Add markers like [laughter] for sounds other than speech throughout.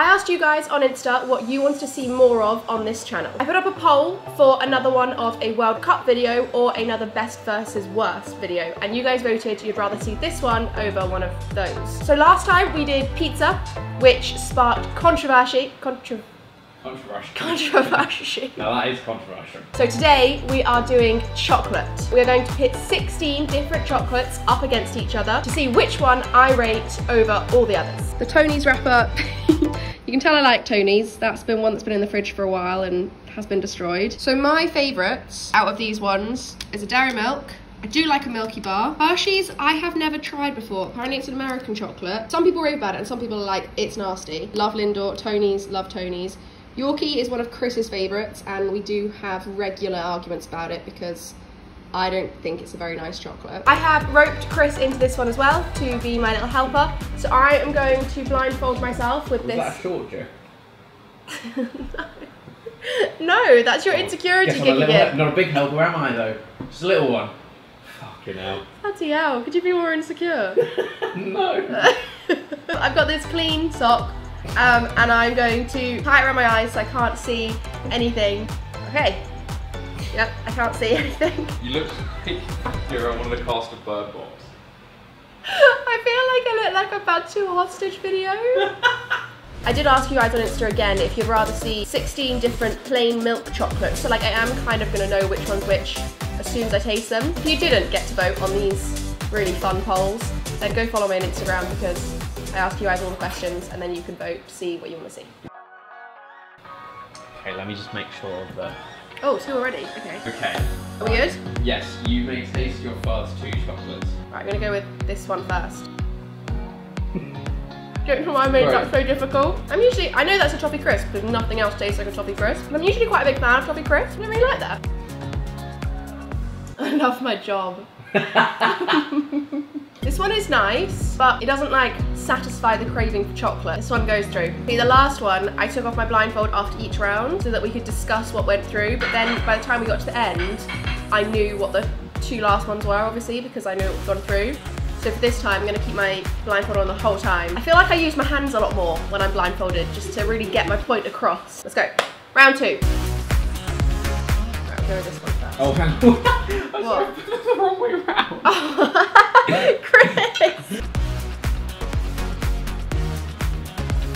I asked you guys on Insta what you wanted to see more of on this channel. I put up a poll for another one of a World Cup video or another best versus worst video, and you guys voted you'd rather see this one over one of those. So last time we did pizza, which sparked controversy. Contro Controversial. controversy. [laughs] Now that is controversial. So today we are doing chocolate. We are going to pit 16 different chocolates up against each other to see which one I rate over all the others. The Tony's wrapper, [laughs] you can tell I like Tony's. That's been one that's been in the fridge for a while and has been destroyed. So my favourites out of these ones is a Dairy Milk, I do like a Milky Bar. Hershey's, I have never tried before. Apparently it's an American chocolate. Some people rave about it and some people are like, it's nasty. Love Lindor, Tony's, love Tony's. Yorkie is one of Chris's favourites and we do have regular arguments about it because I don't think it's a very nice chocolate. I have roped Chris into this one as well to be my little helper. So I am going to blindfold myself with Was this. that a short joke? [laughs] no, that's your insecurity Guess I'm a kicking little, in. Not a big helper, am I though? Just a little one. Fucking hell. Bloody hell, could you be more insecure? [laughs] no. [laughs] I've got this clean sock um, and I'm going to tie it around my eyes so I can't see anything. Okay. Yep, I can't see anything. [laughs] You look like you're on one of the cast of Bird Box. I feel like I look like a bad two hostage video. [laughs] I did ask you guys on Insta again if you'd rather see 16 different plain milk chocolates. So like I am kind of gonna know which one's which as soon as I taste them. If you didn't get to vote on these really fun polls, then go follow me on Instagram because I ask you guys all the questions and then you can vote to see what you want to see. Okay, let me just make sure that. Oh, two already. Okay. Okay. Are we good? Yes, you may taste your first two chocolates. Right, I'm gonna go with this one first. [laughs] Don't know why I made Right. that so difficult. I'm usually, I know that's a toffee crisp, but nothing else tastes like a toffee crisp. I'm usually quite a big fan of toffee crisp. I really like that. [laughs] I love my job. [laughs] this one is nice, but it doesn't like satisfy the craving for chocolate. This one goes through. See, the last one, I took off my blindfold after each round so that we could discuss what went through, but then by the time we got to the end, I knew what the two last ones were, obviously, because I knew it was gone through. So for this time, I'm gonna keep my blindfold on the whole time. I feel like I use my hands a lot more when I'm blindfolded, just to really get my point across. Let's go. Round two. Right, I'll go with this one first. Oh, [laughs] hang on. What? That's the wrong way around. [laughs] Chris!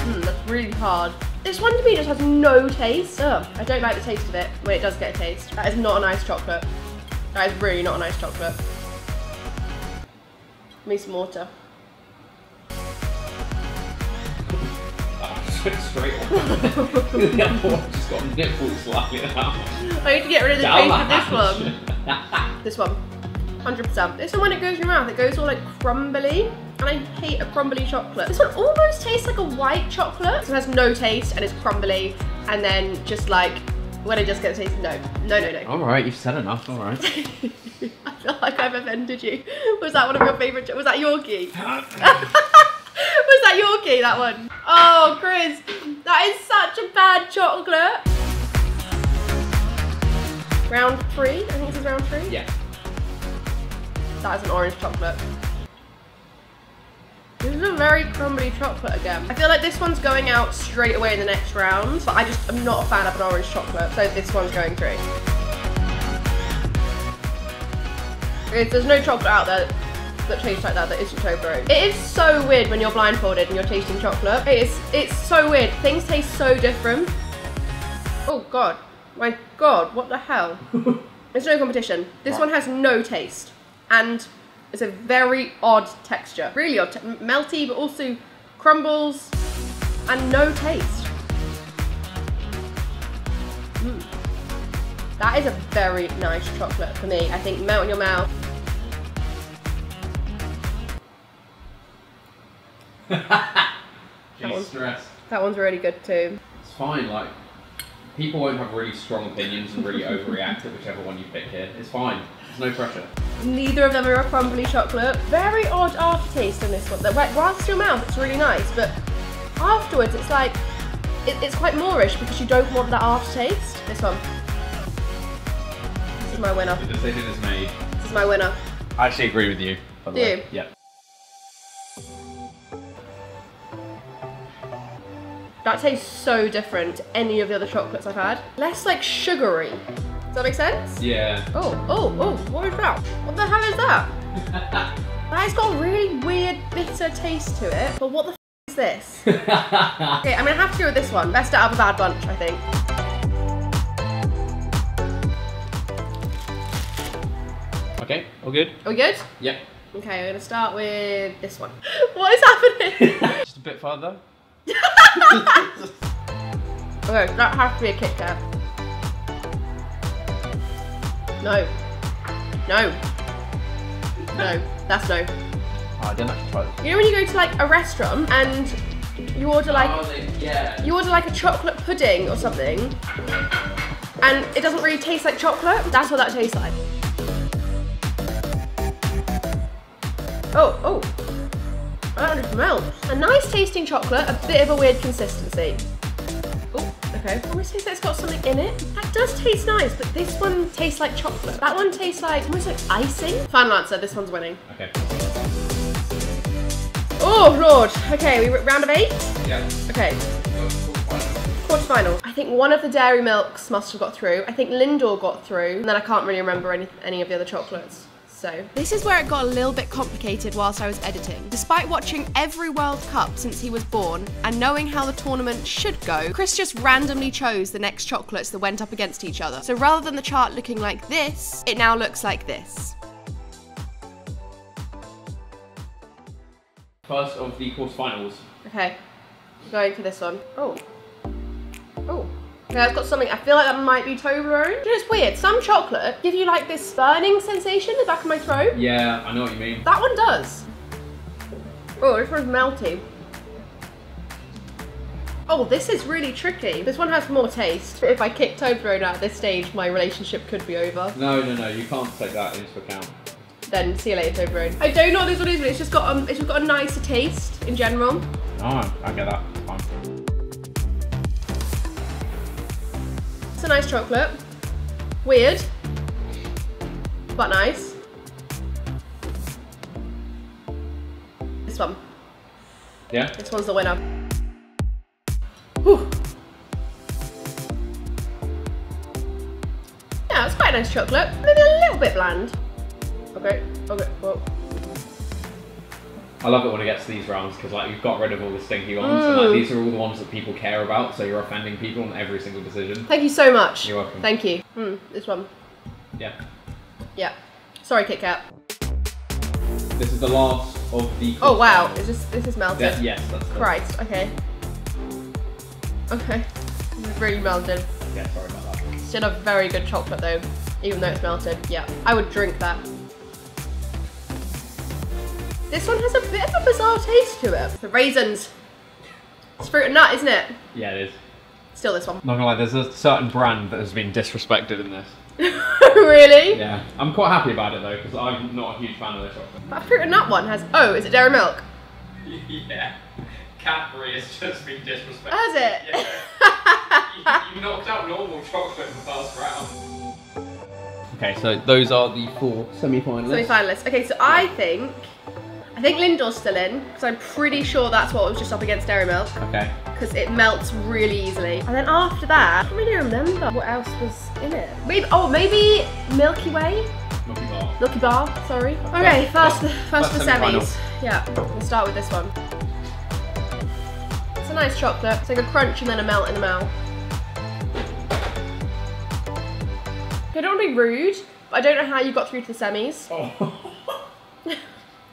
Hmm, that's really hard. This one to me just has no taste. Ugh, I don't like the taste of it when it does get a taste. That is not a nice chocolate. That is really not a nice chocolate. Give me some water. [laughs] Straight on. [laughs] the other one just got nipples slightly out. I need to get rid of the Down taste of this one. [laughs] This one. 100%. This one, when it goes in your mouth, it goes all like crumbly. And I hate a crumbly chocolate. This one almost tastes like a white chocolate. This one has no taste and it's crumbly. And then just like, when I just get the taste, no. No, no, no. Alright, you've said enough, alright. [laughs] I feel like I've offended you. Was that one of your favourite? Was that Yorkie? [laughs] was that Yorkie? That one? Oh, Chris, that is such a bad chocolate. Round three. I think this is round three. yeah. That is an orange chocolate. This is a very crumbly chocolate again. I feel like this one's going out straight away in the next round, but I just am not a fan of an orange chocolate, so this one's going through. If there's no chocolate out there that tastes like that that isn't Toblerone. It is so weird when you're blindfolded and you're tasting chocolate. It is, it's so weird. Things taste so different. Oh god. My god, what the hell? [laughs] It's no competition. This one has no taste. And it's a very odd texture. Really odd. Te melty, but also crumbles and no taste. Mm. That is a very nice chocolate for me. I think melt in your mouth. [laughs] She's stressed. That one's really good too. It's fine, like, people won't have really strong opinions and really overreact to whichever one you pick here. It's fine. There's no pressure. Neither of them are a crumbly chocolate. Very odd aftertaste in this one. That wh- whilst your mouth, it's really nice, but afterwards, it's like it, it's quite Moorish because you don't want that aftertaste. This one. This is my winner. The decision is made. This is my winner. I actually agree with you. By the Do way. you? Yep. That tastes so different to any of the other chocolates I've had. Less like sugary. Does that make sense? Yeah. Oh, oh, oh, what is that? What the hell is that? [laughs] That has got a really weird bitter taste to it. But what the f is this? [laughs] okay, I'm gonna have to go with this one. Best out of a bad bunch, I think. okay, all good? Are we good? Yep. Okay, we're gonna start with this one. [gasps] what is happening? [laughs] Just a bit further. [laughs] okay, that has to be a Kit Kat. No. No. No. That's no. Oh, I didn't have to try this. You know when you go to like a restaurant and you order like Oh, yeah. you order like a chocolate pudding or something and it doesn't really taste like chocolate? That's what that tastes like. Oh, oh. Melts. A nice tasting chocolate, a bit of a weird consistency. Oh, okay. I almost taste that it's got something in it. That does taste nice, but this one tastes like chocolate. That one tastes like, almost like icing. Final answer, this one's winning. Okay. Oh, Lord. Okay, we round of eight? Yeah. Okay. Quarterfinal. I think one of the dairy milks must have got through. I think Lindor got through, and then I can't really remember any, any of the other chocolates. So. This is where it got a little bit complicated whilst I was editing. Despite watching every World Cup since he was born and knowing how the tournament should go, Chris just randomly chose the next chocolates that went up against each other. So rather than the chart looking like this, it now looks like this. First of the quarterfinals. Okay, going for this one. Oh. Oh. Yeah, it's got something, I feel like that might be Toblerone. You know, it's weird. Some chocolate give you like this burning sensation in the back of my throat. Yeah, I know what you mean. That one does. Oh, this one's melty. Oh, this is really tricky. This one has more taste. If I kick Toblerone out at this stage, my relationship could be over. No, no, no, you can't take that into account. Then see you later, Toblerone. I don't know what this one is, but it's just got um, it's just got a nicer taste in general. Oh, I get that. It's a nice chocolate. Weird, but nice. This one. Yeah? This one's the winner. Whew. Yeah, it's quite a nice chocolate. Maybe a little bit bland. Okay, okay, well. I love it when it gets to these rounds because like you've got rid of all the stinky ones and Mm. like these are all the ones that people care about, so you're offending people on every single decision. Thank you so much. You're welcome. Thank you. Hmm, this one. Yeah. Yeah. Sorry, Kit Kat. This is the last of the Oh wow, quarterfinals. is this this is melted. Yeah, yes, that's Christ, okay. Okay. This is really melted. Yeah, sorry about that. Still a very good chocolate though, even though it's melted. Yeah, I would drink that. This one has a bit of a bizarre taste to it. The raisins. It's fruit and nut, isn't it? Yeah, it is. Still this one. Not gonna lie, there's a certain brand that has been disrespected in this. [laughs] really? Yeah, I'm quite happy about it though because I'm not a huge fan of this chocolate. That fruit and nut one has. Oh, is it dairy milk? [laughs] yeah. Cadbury has just been disrespected. Has it? Yeah. [laughs] you, you knocked out normal chocolate in the first round. Okay, so those are the four semi-finalists. Semi-finalists. Okay, so I think. I think Lindor's still in because I'm pretty sure that's what was just up against dairy milk. Okay. because it melts really easily. And then after that, I don't really remember what else was in it. Maybe oh maybe Milky Way, Milky Bar. Milky Bar. Sorry. Okay, first the first First the semi-final. semis. Yeah, we'll start with this one. It's a nice chocolate. It's like a crunch and then a melt in the mouth. I don't want to be rude, but I don't know how you got through to the semis. Oh. [laughs]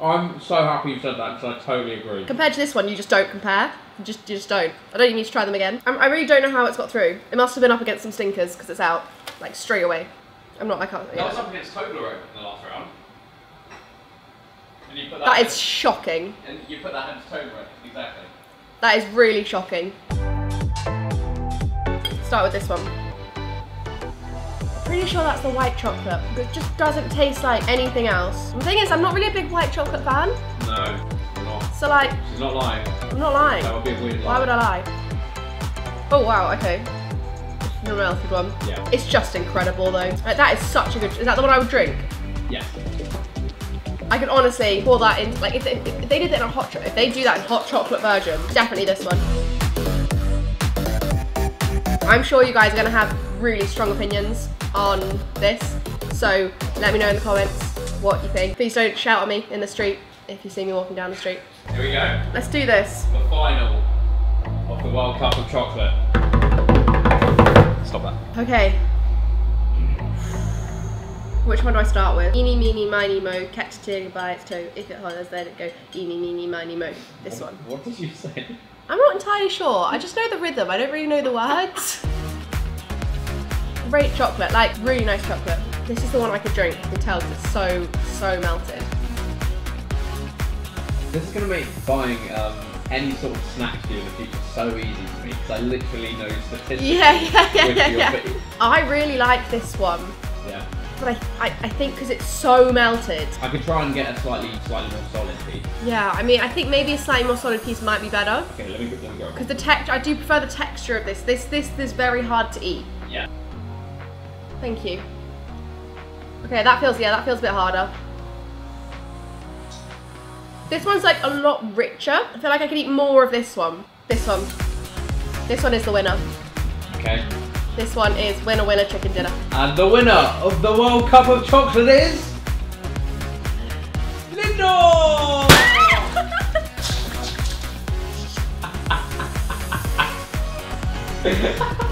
I'm so happy you said that because I totally agree. Compared to this one, you just don't compare. You just, you just don't. I don't even need to try them again. I'm, I really don't know how it's got through. It must have been up against some stinkers because it's out like straight away. I'm not. I can't. That was up against Toblerone in the last round. And you put That is shocking. And you put that into Toblerone, exactly. That is really shocking. Start with this one. I'm pretty sure that's the white chocolate. but It just doesn't taste like anything else. The thing is, I'm not really a big white chocolate fan. No, you're not. So like, She's not lying. I'm not lying. That would be a weird lie. Why would I lie? Oh wow, okay. The melted one. Yeah. It's just incredible though. Like, that is such a good. Is that the one I would drink? Yeah. I could honestly pour that in. Like if they, if they did it in a hot, cho- if they do that in hot chocolate version, definitely this one. I'm sure you guys are gonna have really strong opinions on this. So let me know in the comments what you think. Please don't shout at me in the street if you see me walking down the street. Here we go. Let's do this. The final of the World Cup of Chocolate. Stop that. Okay. Which one do I start with? Eeny, meeny, miny, mo, catch a tiger by its toe. If it hollers, let it go. Eeny, meeny, miny, mo. This one. What did you say? I'm not entirely sure. I just know the rhythm. I don't really know the words. Great chocolate, like really nice chocolate. This is the one I could drink. You can tell it's so, so melted. This is going to make buying um, any sort of snack to do in the future so easy for me because I literally know statistics. Yeah, yeah, yeah, yeah, yeah. I really like this one, Yeah. but I, I, I think because it's so melted. I could try and get a slightly, slightly more solid piece. Yeah, I mean, I think maybe a slightly more solid piece might be better. Okay, let me, let me go. Because the text, I do prefer the texture of this. This, this, this is very hard to eat. Yeah. Thank you. Okay, that feels, yeah, that feels a bit harder. This one's like a lot richer. I feel like I could eat more of this one. This one. This one is the winner. Okay. This one is winner, winner, chicken dinner. And the winner of the World Cup of Chocolate is. Lindor! [laughs] [laughs]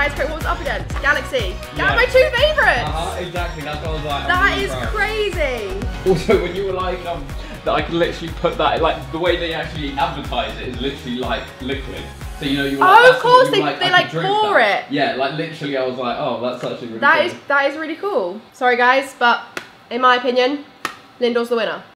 That is. What was up against? Galaxy. That Yeah. are my two favourites. Uh-huh, exactly, that's what I was like. I'm That really is proud. crazy. Also, when you were like, um, that I can literally put that, like, the way they actually advertise it is literally like liquid. So, you know, you were Oh, of course, you they- like, they, like, pour that. it. Yeah, like, literally, I was like, oh, that's actually really That cool. is that is really cool. Sorry guys, but in my opinion, Lindor's the winner.